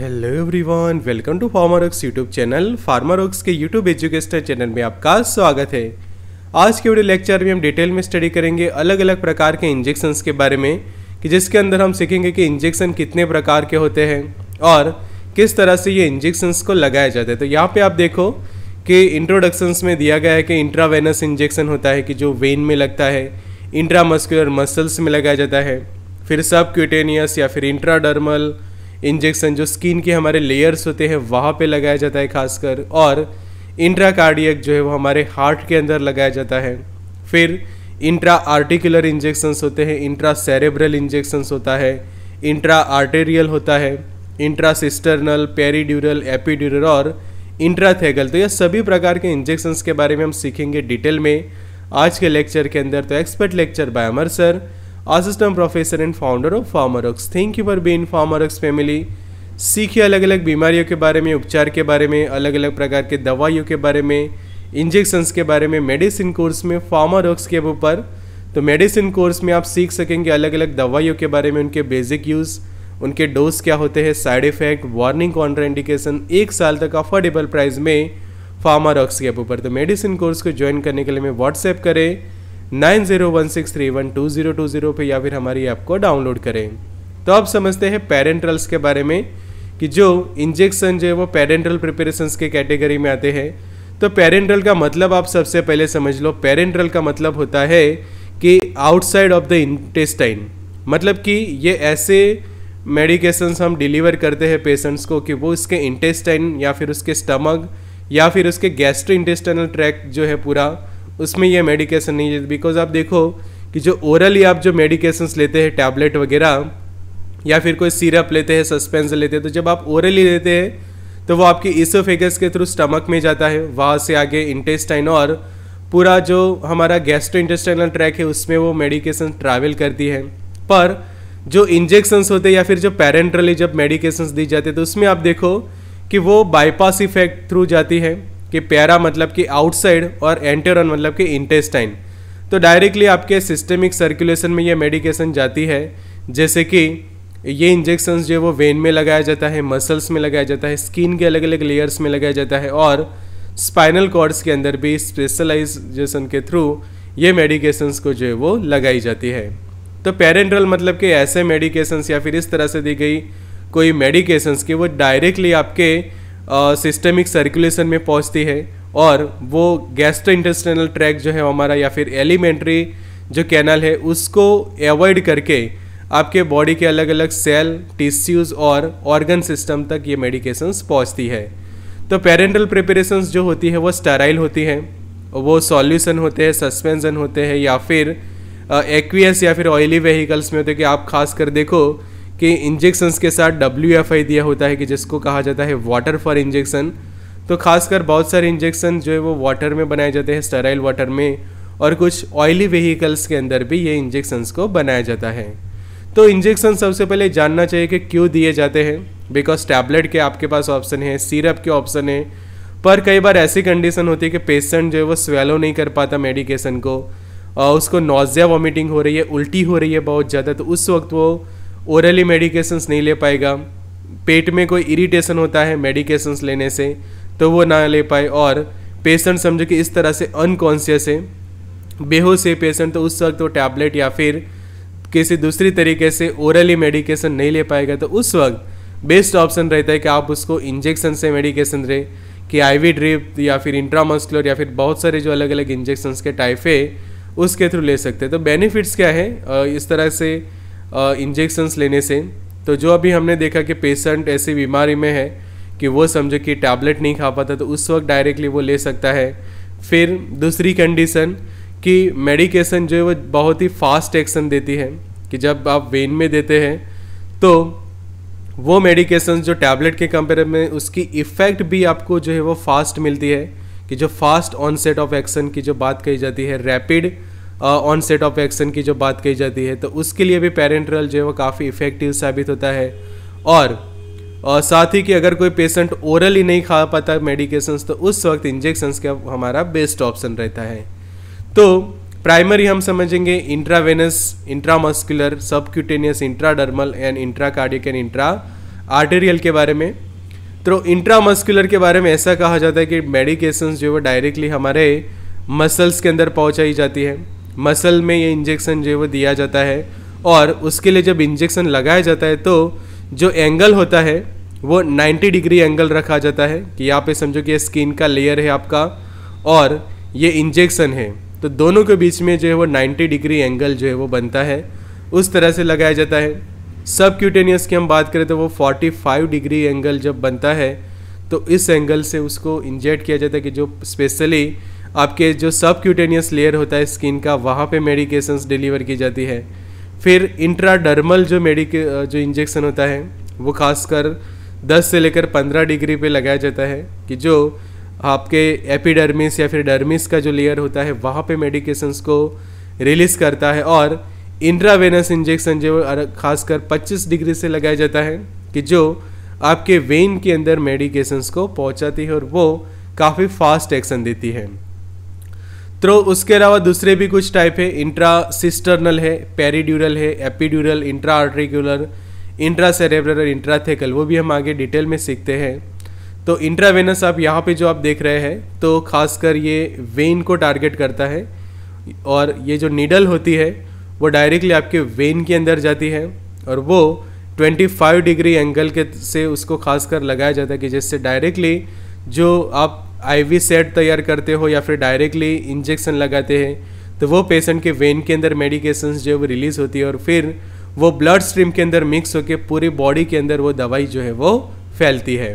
Hello everyone welcome to Pharmarocks YouTube channel Pharmarocks के YouTube education channel में आपका स्वागत है। आज के वीडियो लेक्चर में हम डिटेल में स्टडी करेंगे अलग अलग प्रकार के इंजेक्शंस के बारे में, कि जिसके अंदर हम सीखेंगे कि इंजेक्शन कितने प्रकार के होते हैं और किस तरह से ये इंजेक्शंस को लगाया जाता है। तो यहाँ पर आप देखो कि इंट्रोडक्शंस में दिया गया है कि इंट्रावेनस इंजेक्शन होता है कि जो वेन में लगता है इंट्रामस्कुलर मसल्स में लगाया जाता है, फिर सब क्यूटेनियस या फिर इंट्राडर्मल इंजेक्शन जो स्किन के हमारे लेयर्स होते हैं, वहाँ पे लगाया जाता है खासकर, और इंट्राकार्डियक जो है वो हमारे हार्ट के अंदर लगाया जाता है। फिर इंट्रा आर्टिकुलर इंजेक्शंस होते हैं इंट्रा सेरेब्रल इंजेक्शंस होता है इंट्रा आर्टेरियल होता है इंट्रा सिस्टर्नल पेरीड्यूरल, एपीड्यूरल और इंट्राथेगल। तो ये सभी प्रकार के इंजेक्शंस के बारे में हम सीखेंगे डिटेल में आज के लेक्चर के अंदर। तो expert lecture by Amar sir. Assistant professor and founder of Pharmarocks thank you for being Pharmarocks family सीखिए अलग अलग बीमारियों के बारे में उपचार के बारे में अलग अलग प्रकार के दवाइयों के बारे में इंजेक्शंस के बारे में मेडिसिन कोर्स में फार्मारोक्स के ऊपर तो मेडिसिन कोर्स में आप सीख सकेंगे अलग अलग दवाइयों के बारे में उनके बेसिक यूज़ उनके डोज क्या होते हैं side effect warning contraindication एक साल तक अफोर्डेबल प्राइस में फार्मारॉक्स के ऊपर तो मेडिसिन कोर्स को ज्वाइन करने के लिए मैं व्हाट्सएप करें nine zero one six three one two zero two zero पर या फिर हमारी ऐप को डाउनलोड करें। तो अब समझते हैं पेरेंट्रल्स के बारे में कि जो इंजेक्शन जो है वो पेरेंट्रल प्रिपरेशंस के कैटेगरी में आते हैं। तो पेरेंट्रल का मतलब आप सबसे पहले समझ लो, पेरेंट्रल का मतलब होता है कि आउटसाइड ऑफ़ द इंटेस्टाइन। मतलब कि ये ऐसे मेडिकेशंस हम डिलीवर करते हैं पेशेंट्स को कि वो इसके इंटेस्टाइन या फिर उसके स्टमक या फिर उसके गैस्ट्रो इंटेस्टाइनल ट्रैक जो है पूरा उसमें ये मेडिकेशन नहीं है। बिकॉज़ आप देखो कि जो ओरली आप जो मेडिकेशंस लेते हैं टैबलेट वगैरह, या फिर कोई सिरप लेते हैं सस्पेंस लेते हैं तो जब आप ओरली लेते हैं तो वो आपकी इसोफेगस के थ्रू स्टमक में जाता है, वहाँ से आगे इंटेस्टाइन और पूरा जो हमारा गैस्ट्रो इंटेस्टाइनल ट्रैक है, उसमें वो मेडिकेशन ट्रैवल करती है। पर जो इंजेक्शंस होते हैं या फिर जो पेरेंट्रली जब मेडिकेशंस दी जाती है तो उसमें आप देखो कि वो बाईपास इफ़ेक्ट थ्रू जाती है। कि पैरा मतलब कि आउटसाइड और एंटेरन मतलब कि इंटेस्टाइन तो डायरेक्टली आपके सिस्टमिक सर्कुलेशन में ये मेडिकेशन जाती है, जैसे कि ये इंजेक्शंस जो है वो वेन में लगाया जाता है मसल्स में लगाया जाता है स्किन के अलग अलग लेयर्स में लगाया जाता है और स्पाइनल कॉर्ड्स के अंदर भी स्पेशलाइजेशन के थ्रू ये मेडिकेशंस को जो है वो लगाई जाती है. तो पेरेंट्रल मतलब कि ऐसे मेडिकेशंस या फिर इस तरह से दी गई कोई मेडिकेशंस की वो डायरेक्टली आपके सिस्टमिक सर्कुलेशन में पहुँचती है और वो गैस्ट्रो इंटेस्टिनल ट्रैक जो है हमारा या फिर एलिमेंट्री जो कैनल है, उसको एवॉइड करके आपके बॉडी के अलग अलग सेल टिश्यूज़ और ऑर्गन सिस्टम तक ये मेडिकेशंस पहुँचती है। तो पेरेंटल प्रिपरेशंस जो होती है, वो स्टेराइल होती हैं, वो सॉल्यूशन होते हैं सस्पेंसन होते हैं या फिर एक्वियस या फिर ऑयली व्हीकल्स में होते हैं कि आप खास कर देखो कि इंजेक्शंस के साथ आई दिया होता है कि जिसको कहा जाता है वाटर फॉर इंजेक्शन तो खासकर बहुत सारे इंजेक्शन जो है वो वाटर में बनाए जाते हैं स्टेराइल वाटर में, और कुछ ऑयली व्हीकल्स के अंदर भी ये इंजेक्शंस को बनाया जाता है। तो इंजेक्शन सबसे पहले जानना चाहिए कि क्यों दिए जाते हैं बिकॉज़ टैबलेट के आपके पास ऑप्शन है सिरप के ऑप्शन है। पर कई बार ऐसी कंडीशन होती है कि पेशेंट जो है वो स्वेलो नहीं कर पाता मेडिकेशन को उसको नोजिया वॉमिटिंग हो रही है, उल्टी हो रही है बहुत ज़्यादा तो उस वक्त वो ओरली मेडिकेशंस नहीं ले पाएगा। पेट में कोई इरिटेशन होता है मेडिकेशंस लेने से तो वो ना ले पाए और पेशेंट समझो कि इस तरह से अनकॉन्शियस है। बेहोश है पेशेंट तो उस वक्त वो टैबलेट या फिर किसी दूसरी तरीके से ओरली मेडिकेशन नहीं ले पाएगा। तो उस वक्त बेस्ट ऑप्शन रहता है कि आप उसको इंजेक्शन से मेडिकेशन दे, कि आईवी ड्रिप या फिर इंट्रामस्कुलर या फिर बहुत सारे जो अलग अलग इंजेक्शन के टाइप है, उसके थ्रू ले सकते हैं। तो बेनिफिट्स क्या है? इस तरह से इंजेक्शंस लेने से। तो जो अभी हमने देखा कि पेशेंट ऐसी बीमारी में है कि वो समझे कि टैबलेट नहीं खा पाता तो उस वक्त डायरेक्टली वो ले सकता है। फिर दूसरी कंडीशन कि मेडिकेशन जो है वो बहुत ही फास्ट एक्शन देती है, कि जब आप वेन में देते हैं तो वो मेडिकेशन जो टैबलेट के कंपेयर में, उसकी इफ़ेक्ट भी आपको जो है वो फास्ट मिलती है, कि जो फास्ट ऑनसेट ऑफ़ एक्शन की जो बात कही जाती है रैपिड ऑनसेट ऑफ़ एक्शन की जो बात कही जाती है तो उसके लिए भी पेरेंट्रल जो है वो काफ़ी इफ़ेक्टिव साबित होता है। और और साथ ही कि अगर कोई पेशेंट ओरली नहीं खा पाता मेडिकेशंस तो उस वक्त इंजेक्शंस का हमारा बेस्ट ऑप्शन रहता है। तो प्राइमरी हम समझेंगे intravenous intramuscular subcutaneous intradermal and intracardiac and intra arterial के बारे में। तो इंट्रामस्कुलर के बारे में ऐसा कहा जाता है कि मेडिकेशंस जो है वो डायरेक्टली हमारे मसल्स के अंदर पहुंचाई जाती है। मसल में ये इंजेक्शन जो है वो दिया जाता है और उसके लिए जब इंजेक्शन लगाया जाता है तो जो एंगल होता है, वो 90 डिग्री एंगल रखा जाता है कि यहाँ पे समझो कि ये स्किन का लेयर है आपका और ये इंजेक्शन है। तो दोनों के बीच में जो है वो 90 डिग्री एंगल जो है वो बनता है। उस तरह से लगाया जाता है। सब क्यूटेनियस की हम बात करें तो वो 45 डिग्री एंगल जब बनता है तो इस एंगल से उसको इंजेक्ट किया जाता है कि जो स्पेशली आपके जो सब क्यूटेनियस लेयर होता है स्किन का, वहाँ पे मेडिकेशंस डिलीवर की जाती है। फिर इंट्राडर्मल जो मेडिके जो इंजेक्शन होता है, वो खासकर 10 से लेकर 15 डिग्री पे लगाया जाता है कि जो आपके एपिडर्मिस या फिर डर्मिस का जो लेयर होता है, वहाँ पे मेडिकेशंस को रिलीज़ करता है और इंट्रावेनस इंजेक्शन जो खासकर 25 डिग्री से लगाया जाता है कि जो आपके वेन के अंदर मेडिकेशंस को पहुँचाती है और वो काफ़ी फास्ट एक्शन देती है। तो उसके अलावा दूसरे भी कुछ टाइप है। इंट्रा सिस्टर्नल है पेरीड्यूरल है epidural intra articular intra cerebral intrathecal वो भी हम आगे डिटेल में सीखते हैं। तो इंट्रावेनस आप यहाँ पे जो आप देख रहे हैं तो खासकर ये वेन को टारगेट करता है और ये जो नीडल होती है, वो डायरेक्टली आपके वेन के अंदर जाती है और वो 25 डिग्री एंगल के से उसको खासकर लगाया जाता है कि जिससे डायरेक्टली जो आप आईवी सेट तैयार करते हो या फिर डायरेक्टली इंजेक्शन लगाते हैं तो वो पेशेंट के वेन के अंदर मेडिकेशंस जो है वो रिलीज़ होती है और फिर वो ब्लड स्ट्रीम के अंदर मिक्स होकर पूरी बॉडी के अंदर वो दवाई जो है वो फैलती है।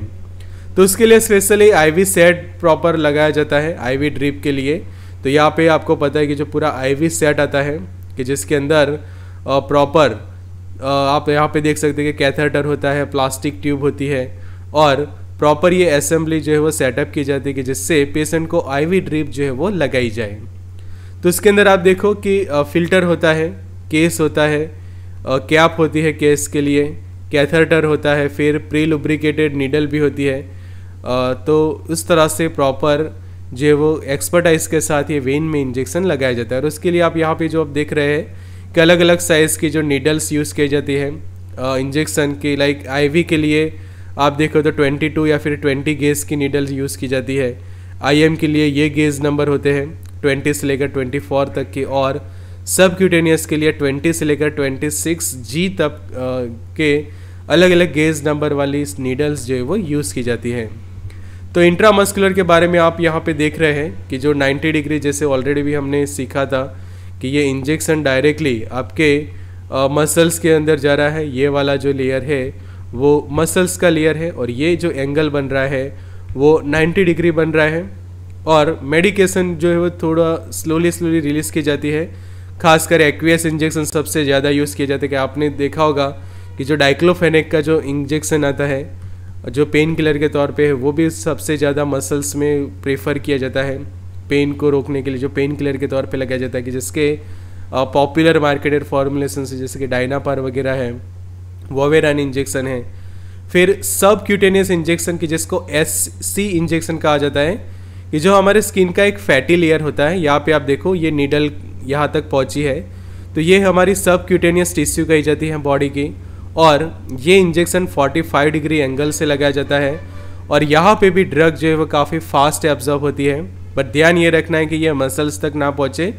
तो उसके लिए स्पेशली आईवी सेट प्रॉपर लगाया जाता है आईवी ड्रिप के लिए। तो यहाँ पे आपको पता है कि जो पूरा आईवी सेट आता है, कि जिसके अंदर प्रॉपर आप यहाँ पे देख सकते हैं कि कैथेटर होता है प्लास्टिक ट्यूब होती है और प्रॉपर ये असेंबली जो है वो सेटअप की जाती है कि जिससे पेशेंट को आईवी ड्रिप जो है वो लगाई जाए। तो इसके अंदर आप देखो कि फ़िल्टर होता है केस होता है कैप होती है केस के लिए कैथर्टर होता है, फिर प्री लुब्रिकेटेड नीडल भी होती है। तो उस तरह से प्रॉपर जो है वो एक्सपर्टाइज के साथ ये वेन में इंजेक्शन लगाया जाता है। और उसके लिए आप यहाँ पे जो आप देख रहे हैं कि अलग अलग साइज़ की जो नीडल्स यूज़ की जाती है इंजेक्शन की लाइक आईवी के लिए आप देखो तो 22 या फिर 20 गेज की नीडल्स यूज़ की जाती है। आईएम के लिए ये गेज नंबर होते हैं 20 से लेकर 24 तक की और सब क्यूटेनियस के लिए 20 से लेकर 26 जी तक के अलग अलग गेज नंबर वाली नीडल्स जो है वो यूज़ की जाती है। तो इंट्रामस्कुलर के बारे में आप यहाँ पे देख रहे हैं कि जो 90 डिग्री जैसे ऑलरेडी भी हमने सीखा था कि ये इंजेक्शन डायरेक्टली आपके मसल्स के अंदर जा रहा है, ये वाला जो लेयर है वो मसल्स का लेयर है और ये जो एंगल बन रहा है, वो 90 डिग्री बन रहा है और मेडिकेशन जो है वो थोड़ा स्लोली स्लोली रिलीज़ की जाती है। खासकर एक्वियस इंजेक्शन सबसे ज़्यादा यूज़ किया जाता है कि आपने देखा होगा कि जो डाइक्लोफेनिक का जो इंजेक्शन आता है, जो पेन किलर के तौर पे है, वो भी सबसे ज़्यादा मसल्स में प्रेफर किया जाता है। पेन को रोकने के लिए जो पेन किलर के तौर पे लगाया जाता है कि जिसके पॉपुलर मार्केटेड फॉर्मुलेशन जैसे कि डायनापार वगैरह है वोवेरान इंजेक्शन है। फिर सब क्यूटेनियस इंजेक्शन की जिसको एस सी इंजेक्शन कहा जाता है कि जो हमारे स्किन का एक फैटी लेयर होता है, यहाँ पे आप देखो, ये नीडल यहाँ तक पहुँची है। तो ये हमारी सब क्यूटेनियस टिश्यू कही जाती है बॉडी की, और ये इंजेक्शन 45 डिग्री एंगल से लगाया जाता है। और यहाँ पे भी ड्रग जो है वो काफ़ी फास्ट एब्जॉर्ब होती है बट ध्यान ये रखना है कि ये मसल्स तक ना पहुँचे।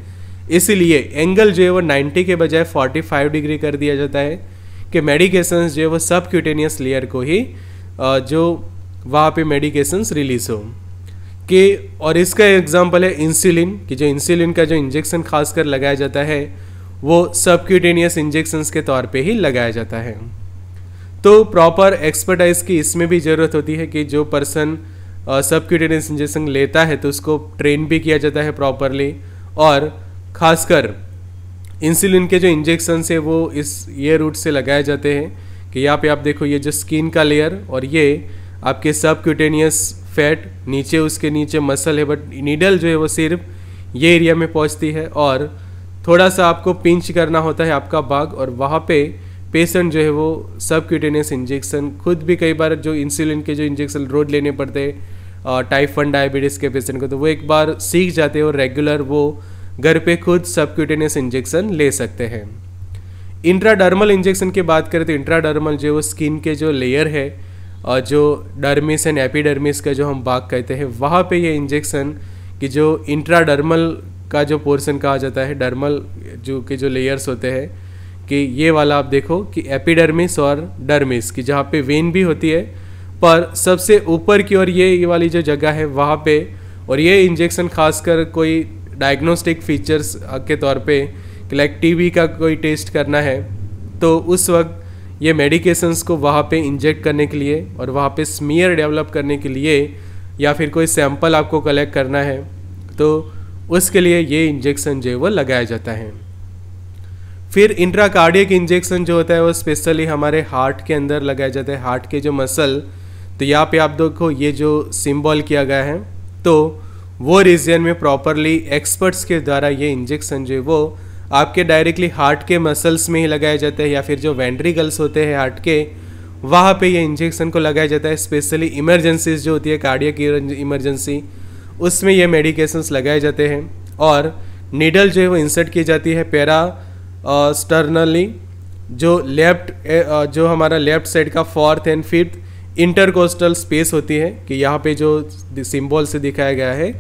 इसीलिए एंगल जो है वो 90 के बजाय 45 डिग्री कर दिया जाता है। कि मेडिकेशंस जो है वो सब क्यूटेनियस लेयर को ही जो वहाँ पे मेडिकेशंस रिलीज़ हो। कि, और इसका एग्जांपल है इंसुलिन कि जो इंसुलिन का जो इंजेक्शन खासकर लगाया जाता है, वो सब क्यूटेनियस इंजेक्शंस के तौर पे ही लगाया जाता है। तो प्रॉपर एक्सपर्टाइज की इसमें भी ज़रूरत होती है कि जो पर्सन सब क्यूटेनियस इंजेक्शन लेता है तो उसको ट्रेन भी किया जाता है प्रॉपरली और ख़ासकर इंसुलिन के जो इंजेक्शन है वो इस ये रूट से लगाए जाते हैं कि यहाँ पे आप देखो, ये जो स्किन का लेयर और ये आपके सब क्यूटेनियस फैट, नीचे उसके नीचे मसल है, बट नीडल जो है वो सिर्फ़ ये एरिया में पहुँचती है और थोड़ा सा आपको पिंच करना होता है आपका बाग और वहाँ पे पेशेंट जो है वो सब क्यूटेनियस इंजेक्शन, खुद भी कई बार जो इंसुलिन के जो इंजेक्शन रोज लेने पड़ते हैं टाइप वन डायबिटीज़ के पेशेंट को तो वो एक बार सीख जाते हैं और रेगुलर वो घर पे खुद सबक्यूटेनियस इंजेक्शन ले सकते हैं। इंट्राडर्मल इंजेक्शन की बात करें तो इंट्राडर्मल जो स्किन के जो लेयर है और जो डर्मिस एंड एपिडर्मिस का जो हम बाग कहते हैं, वहाँ पे ये इंजेक्शन कि जो इंट्राडर्मल का जो पोर्शन कहा जाता है, डर्मल जो के जो लेयर्स होते हैं, कि ये वाला आप देखो कि एपिडर्मिस और डर्मिस की जहाँ पे वेन भी होती है, पर सबसे ऊपर की ओर ये ये वाली जो जगह है, वहाँ पे और ये इंजेक्शन खासकर कोई डायग्नोस्टिक फीचर्स के तौर पे, कि लाइक टीबी का कोई टेस्ट करना है तो उस वक्त ये मेडिकेशंस को वहाँ पे इंजेक्ट करने के लिए और वहाँ पे स्मीयर डेवलप करने के लिए या फिर कोई सैंपल आपको कलेक्ट करना है तो उसके लिए ये इंजेक्शन जो है वो लगाया जाता है। फिर इंट्राकार्डियक इंजेक्शन जो होता है वो स्पेशली हमारे हार्ट के अंदर लगाया जाता है हार्ट के जो मसल तो यहाँ पे आप देखो ये जो सिंबल किया गया है तो वो रीजन में प्रॉपरली एक्सपर्ट्स के द्वारा ये इंजेक्शन जो है वो आपके डायरेक्टली हार्ट के मसल्स में ही लगाया जाता है या फिर जो वेंट्रिकल्स होते हैं हार्ट के, वहाँ पे ये इंजेक्शन को लगाया जाता है स्पेशली इमरजेंसीज जो होती है कार्डियक इमरजेंसी उसमें ये मेडिकेशंस लगाए जाते हैं और नीडल जो है वो इंसर्ट की जाती है पैरा स्टर्नली जो लेफ़्ट जो हमारा लेफ़्ट साइड का fourth and fifth intercostal space होती है कि यहाँ पे जो सिंबल से दिखाया गया है,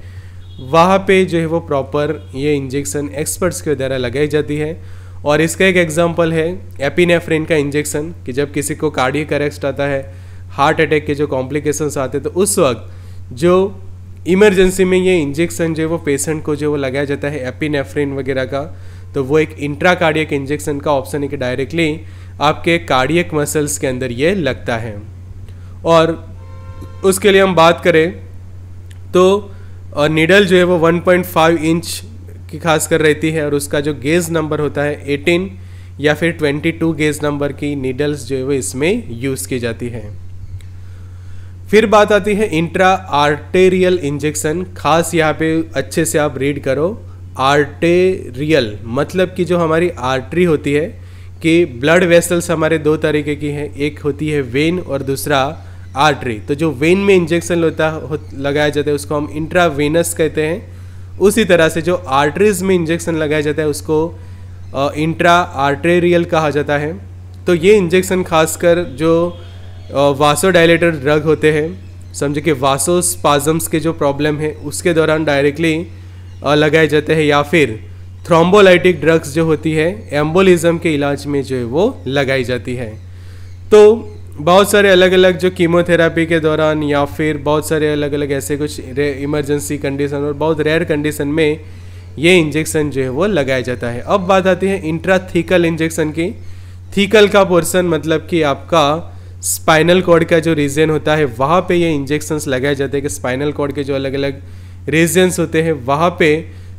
वहाँ पे जो है वो प्रॉपर ये इंजेक्शन एक्सपर्ट्स के द्वारा लगाई जाती है। और इसका एक एग्जांपल है एपिनेफ्रिन का इंजेक्शन कि जब किसी को कार्डियक अरेस्ट आता है हार्ट अटैक के जो कॉम्प्लिकेशंस आते हैं तो उस वक्त जो इमरजेंसी में ये इंजेक्शन जो है वो पेशेंट को जो वो लगाया जाता है एपिनेफ्रिन वगैरह का तो वो एक इंट्रा कार्डियक इंजेक्शन का ऑप्शन है कि डायरेक्टली आपके कार्डियक मसल्स के अंदर ये लगता है। और उसके लिए हम बात करें तो नीडल जो है वो 1.5 इंच की खास कर रहती है और उसका जो गेज नंबर होता है 18 या फिर 22 गेज नंबर की नीडल्स जो है वो इसमें यूज़ की जाती है। फिर बात आती है इंट्रा आर्टेरियल इंजेक्शन खास यहाँ पे अच्छे से आप रीड करो। आर्टेरियल मतलब कि जो हमारी आर्टरी होती है कि ब्लड वेसल्स हमारे दो तरीके की हैं। एक होती है वेन और दूसरा आर्टरी तो जो वेन में इंजेक्शन होता हो, लगाया जाता है उसको हम इंट्रावेनस कहते हैं। उसी तरह से जो आर्टरीज में इंजेक्शन लगाया जाता है उसको इंट्रा आर्टेरियल कहा जाता है। तो ये इंजेक्शन खासकर जो वासोडाइलेटर ड्रग होते हैं समझे कि वासोस्पाजम्स के जो प्रॉब्लम है उसके दौरान डायरेक्टली लगाए जाते हैं या फिर थ्रोम्बोलाइटिक ड्रग्स जो होती है एम्बोलिज्म के इलाज में जो है वो लगाई जाती है। तो बहुत सारे अलग अलग जो कीमोथेरापी के दौरान या फिर बहुत सारे अलग अलग ऐसे कुछ इमरजेंसी कंडीशन और बहुत रेयर कंडीशन में ये इंजेक्शन जो है वो लगाया जाता है। अब बात आती है इंट्राथीकल इंजेक्शन की। थीकल का पोर्सन मतलब कि आपका स्पाइनल कॉर्ड का जो रीजन होता है, वहाँ पे ये इंजेक्शंस लगाए जाते हैं कि स्पाइनल कॉर्ड के जो अलग अलग रीजन्स होते हैं, वहाँ पे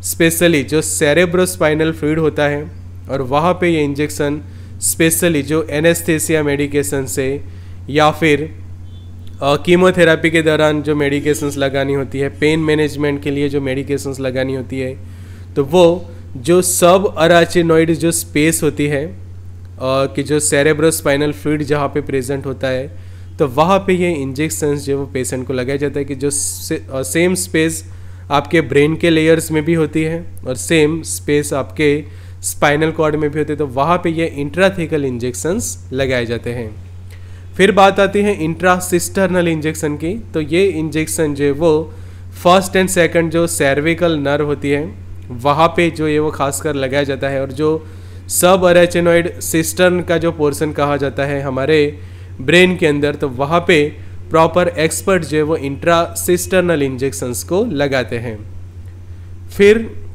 स्पेशली जो सेरेब्रोस्पाइनल फ्लूड होता है और वहाँ पे ये इंजेक्शन स्पेशली जो एनेस्थेसिया मेडिकेशन से या फिर कीमोथेरापी के दौरान जो मेडिकेशंस लगानी होती है पेन मैनेजमेंट के लिए जो मेडिकेशंस लगानी होती है तो वो जो सब अराचिनोइड जो स्पेस होती है कि जो सेरेब्रोस्पाइनल फ्लूड जहाँ पे प्रेजेंट होता है तो वहाँ पे ये इंजेक्शंस जो वो पेशेंट को लगाया जाता है कि जो से, सेम स्पेस आपके ब्रेन के लेयर्स में भी होती है और सेम स्पेस आपके स्पाइनल कॉर्ड में भी होते हैं तो वहाँ पे ये इंट्राथिकल इंजेक्शंस लगाए जाते हैं। फिर बात आती है इंट्रा इंट्रासिस्टर्नल इंजेक्शन की तो ये इंजेक्शन जो है वो फ़र्स्ट एंड सेकंड जो सर्विकल नर्व होती है, वहाँ पे जो ये वो खासकर लगाया जाता है, और जो सब अरेचेनोइड सिस्टर्न का जो पोर्शन कहा जाता है हमारे ब्रेन के अंदर तो वहाँ पे प्रॉपर एक्सपर्ट जो है वो इंट्रासिस्टर्नल इंजेक्शंस को लगाते हैं। फिर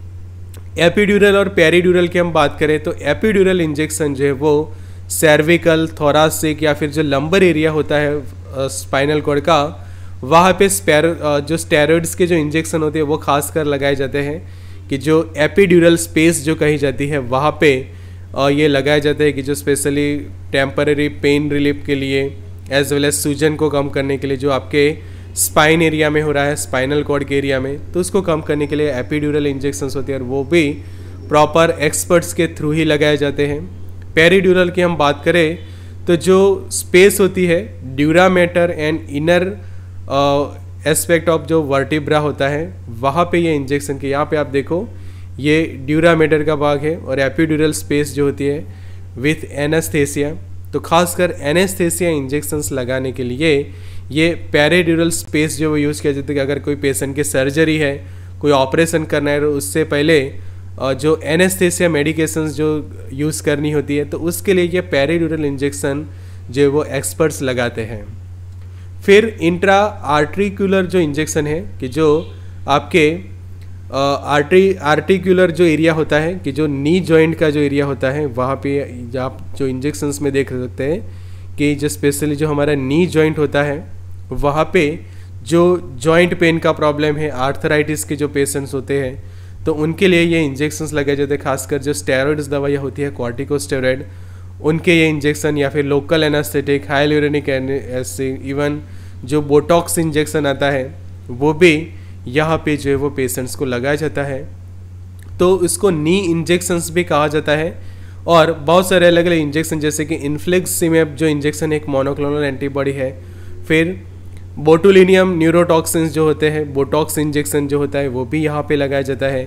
एपीड्यूरल और पेरीड्यूरल की हम बात करें तो एपीड्यूरल इंजेक्शन जो है वो सर्विकल थोरासिक या फिर जो लंबर एरिया होता है स्पाइनल कॉर्ड का, वहाँ पे स्पैर जो स्टेरॉइड्स के जो इंजेक्शन होते हैं वो खासकर लगाए जाते हैं कि जो एपीड्यूरल स्पेस जो कही जाती है, वहाँ पे ये लगाए जाते हैं कि जो स्पेशली टेम्पररी पेन रिलीफ के लिए एज वेल एज सूजन को कम करने के लिए जो आपके स्पाइन एरिया में हो रहा है स्पाइनल कॉर्ड के एरिया में तो उसको कम करने के लिए एपीड्यूरल इंजेक्शन होते हैं और वो भी प्रॉपर एक्सपर्ट्स के थ्रू ही लगाए जाते हैं। पेरीड्यूरल की हम बात करें तो जो स्पेस होती है dura dura mater and inner aspect of जो वर्टिब्रा होता है, वहाँ पे ये इंजेक्शन के, यहाँ पे आप देखो, ये ड्यूरा ड्यूरामेटर का भाग है और एपीड्यूरल स्पेस जो होती है विथ एनेस्थेसिया तो खासकर एनेस्थेसिया इंजेक्शंस लगाने के लिए ये पैरेड्यूरल स्पेस जो वो यूज़ किया जाता है कि अगर कोई पेशेंट की सर्जरी है, कोई ऑपरेशन करना है तो उससे पहले जो एनेस्थेसिया मेडिकेशंस जो यूज़ करनी होती है तो उसके लिए ये पैरेड्यूरल इंजेक्शन जो वो एक्सपर्ट्स लगाते हैं। फिर इंट्रा आर्ट्रिकुलर जो इंजेक्शन है, कि जो आपके आर्टी आर्टिकुलर जो एरिया होता है, कि जो नी जॉइंट का जो एरिया होता है, वहाँ पे आप जो इंजेक्शंस में देख सकते हैं, कि जो स्पेशली जो हमारा नी जॉइंट होता है वहाँ पे जो जॉइंट पेन का प्रॉब्लम है आर्थराइटिस के जो पेशेंट्स होते हैं तो उनके लिए ये इंजेक्शंस लगाए जाते हैं, खासकर जो स्टेरॉइड्स दवाइयाँ होती है कॉर्टिकोस्टेरॉइड उनके ये इंजेक्शन या फिर local anaesthetic hyaluronic acid even जो बोटॉक्स इंजेक्शन आता है, वो भी यहाँ पे जो है वो पेशेंट्स को लगाया जाता है। तो इसको नी इंजेक्शंस भी कहा जाता है और बहुत सारे अलग अलग इंजेक्शन जैसे कि इन्फ्लिक्सिमेब जो इंजेक्शन एक मोनोक्लोनल एंटीबॉडी है, फिर बोटुलिनियम न्यूरोटॉक्सिन्स जो होते हैं बोटॉक्स इंजेक्शन जो होता है, वो भी यहाँ पे लगाया जाता है।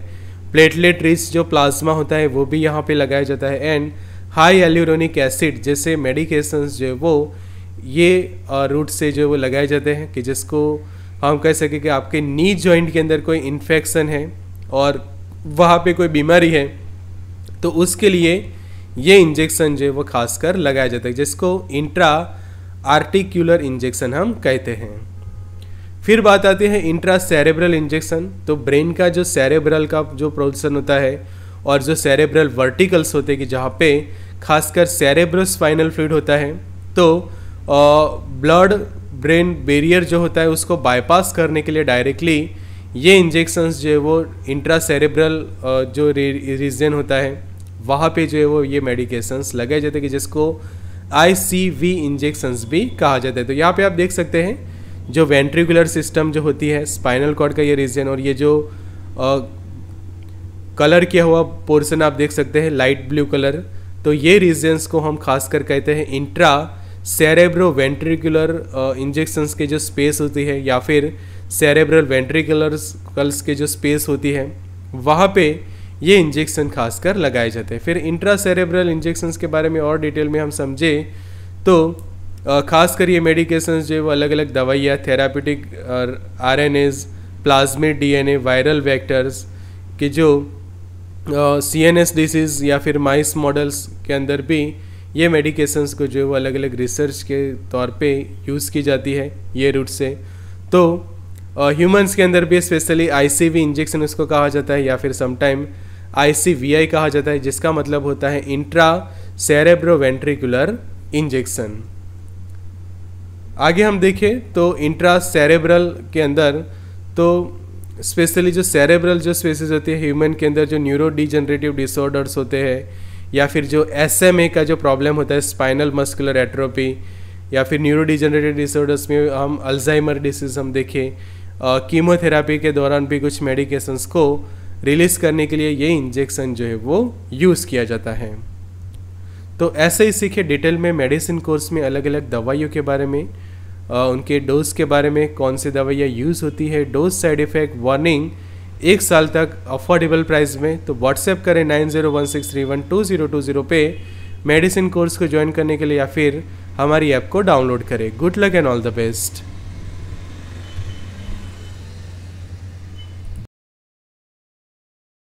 प्लेटलेट रिच जो प्लाज्मा होता है, वो भी यहाँ पे लगाया जाता है। एंड हाई एल्यूरोनिक एसिड जैसे मेडिकेशंस जो है, वो ये रूट से जो वो लगाए जाते हैं कि जिसको हम कह सकें कि आपके नी जॉइंट के अंदर कोई इन्फेक्शन है और वहाँ पे कोई बीमारी है तो उसके लिए ये इंजेक्शन जो है, वो खासकर लगाया जाता है, जिसको इंट्रा आर्टिक्यूलर इंजेक्शन हम कहते हैं। फिर बात आती है इंट्रा सेरेब्रल इंजेक्शन। तो ब्रेन का जो सेरेब्रल का जो प्रोडक्शन होता है और जो सेरेब्रल वर्टिकल्स होते हैं कि जहाँ पे खासकर सेरेब्रोस्पाइनल फ्लूड होता है तो ब्लड ब्रेन बैरियर जो होता है उसको बाईपास करने के लिए डायरेक्टली ये इंजेक्शंस जो है वो इंट्रा सेरेब्रल जो रीजन होता है, वहाँ पे जो है वो ये मेडिकेशंस लगाए जाते हैं कि जिसको आई सी वी इंजेक्शंस भी कहा जाता है। तो यहाँ पे आप देख सकते हैं जो वेंट्रिकुलर सिस्टम जो होती है स्पाइनल कॉर्ड का ये रीजन और ये जो आ, कलर किया हुआ पोर्शन आप देख सकते हैं लाइट ब्लू कलर तो ये रीजन्स को हम खासकर कहते हैं इंट्रा सेरेब्रो वेंट्रिकुलर इंजेक्शंस के जो स्पेस होती है या फिर सेरेब्रल वेंट्रिकुलर कल्स के जो स्पेस होती है वहाँ पे ये इंजेक्शन खासकर लगाए जाते हैं। फिर इंट्रा सेरेब्रल इंजेक्शंस के बारे में और डिटेल में हम समझे तो खासकर ये मेडिकेशन जो है वो अलग अलग दवाइयाँ therapeutic R N as plasmid D N A viral vectors के जो सी एन एस डिसीज़ या फिर माइस मॉडल्स के अंदर भी ये मेडिकेशंस को जो है वो अलग अलग रिसर्च के तौर पे यूज़ की जाती है ये रूट से। तो ह्यूमंस uh, के अंदर भी स्पेशली आईसीवी इंजेक्शन उसको कहा जाता है या फिर समटाइम आईसीवीआई कहा जाता है, जिसका मतलब होता है इंट्रा सेरेब्रोवेंट्रिकुलर इंजेक्शन आगे हम देखें तो इंट्रा सेरेब्रल के अंदर तो स्पेशली जो सेरेब्रल जो स्पेसिस होती है ह्यूमन के अंदर जो न्यूरो डिजनरेटिव डिसऑर्डर्स होते हैं, या फिर जो एसएमए का जो प्रॉब्लम होता है स्पाइनल मस्कुलर एट्रोपी या फिर न्यूरो डिजनरेटिव डिसऑर्डर्स में हम अल्जाइमर डिसीज़ हम देखें कीमोथेरापी के दौरान भी कुछ मेडिकेशंस को रिलीज़ करने के लिए ये इंजेक्शन जो है वो यूज़ किया जाता है। तो ऐसे ही सीखे डिटेल में मेडिसिन कोर्स में अलग अलग दवाइयों के बारे में उनके डोज के बारे में कौन सी दवाइयाँ यूज़ होती है, डोज साइड इफ़ेक्ट, वार्निंग, एक साल तक अफोर्डेबल प्राइस में। तो व्हाट्सएप करें nine zero one six three one two zero two zero पे मेडिसिन कोर्स को ज्वाइन करने के लिए या फिर हमारी ऐप को डाउनलोड करें। Good luck and all the best.